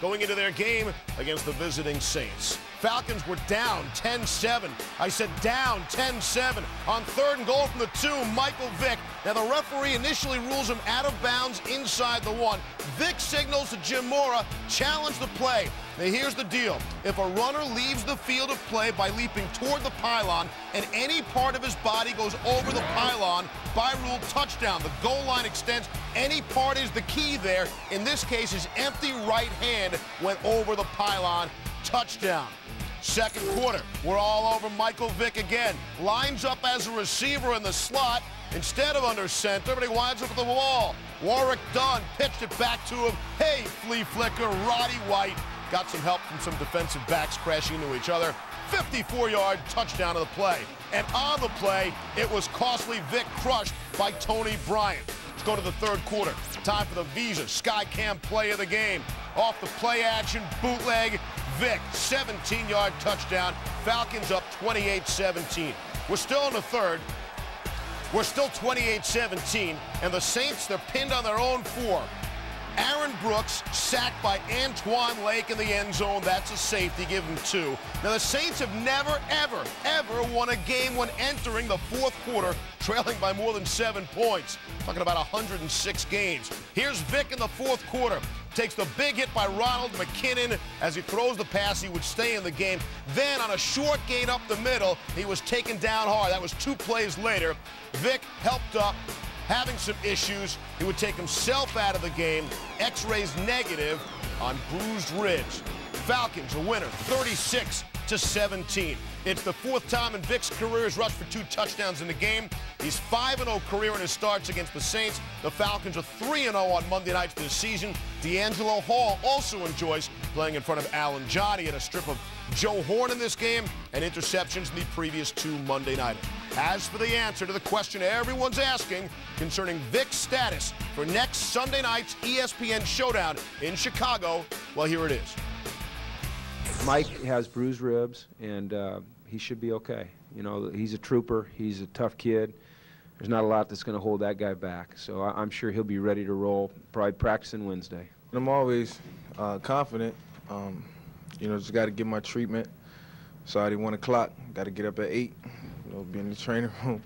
going into their game against the visiting Saints. Falcons were down 10-7. I said down 10-7. On third and goal from the two, Michael Vick. Now the referee initially rules him out of bounds inside the one. Vick signals to Jim Mora, challenge the play. Now here's the deal. If a runner leaves the field of play by leaping toward the pylon and any part of his body goes over the pylon, by rule touchdown. The goal line extends. Any part is the key there. In this case, his empty right hand went over the pylon. Touchdown. Second quarter, we're all over Michael Vick again. Lines up as a receiver in the slot instead of under center, but he winds up at the wall. Warrick Dunn pitched it back to him. Hey, flea flicker, Roddy White got some help from some defensive backs crashing into each other. 54-yard touchdown of the play. And on the play, it was costly Vick crushed by Tony Bryant. Let's go to the third quarter. Time for the Visa Skycam play of the game. Off the play action, bootleg, Vick, 17-yard touchdown. Falcons up 28-17. We're still in the third. We're still 28-17, and the Saints, they're pinned on their own four. Aaron Brooks sacked by Antoine Lake in the end zone. That's a safety. Give him two. Now, the Saints have never, ever, ever won a game when entering the fourth quarter, trailing by more than seven points. Talking about 106 games. Here's Vick in the fourth quarter. Takes the big hit by Ronald McKinnon. As he throws the pass, he would stay in the game. Then, on a short gain up the middle, he was taken down hard. That was two plays later. Vick helped up, having some issues. He would take himself out of the game. X-rays negative on bruised ribs. Falcons a winner, 36 to 17. It's the fourth time in Vick's career he's rushed for two touchdowns in the game. He's 5-0 career in his starts against the Saints. The Falcons are 3-0 on Monday nights this season. DeAngelo Hall also enjoys playing in front of Alan Johnny at a strip of Joe Horn in this game and interceptions in the previous two Monday nighters. As for the answer to the question everyone's asking concerning Vick's status for next Sunday night's ESPN Showdown in Chicago, well, here it is. Mike has bruised ribs, and uh, he should be okay. You know, he's a trooper. He's a tough kid. There's not a lot that's going to hold that guy back. So I am sure he'll be ready to roll, probably practicing Wednesday. I'm always uh, confident. Um, you know, just got to get my treatment. So at 1 o'clock, got to get up at 8, you know, be in the training room.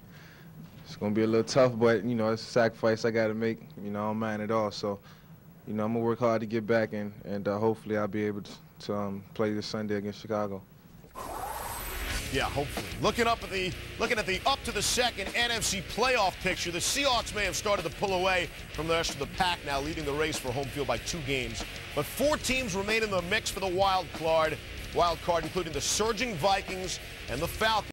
It's going to be a little tough, but, you know, it's a sacrifice I got to make. You know, I don't mind at all. So, you know, I'm to work hard to get back, and, and uh, hopefully I'll be able to, to um, play this Sunday against Chicago. Yeah, hopefully. Looking up at the looking at the up to the second NFC playoff picture, the Seahawks may have started to pull away from the rest of the pack now, leading the race for home field by two games. But four teams remain in the mix for the wild card, wild card, including the surging Vikings and the Falcons.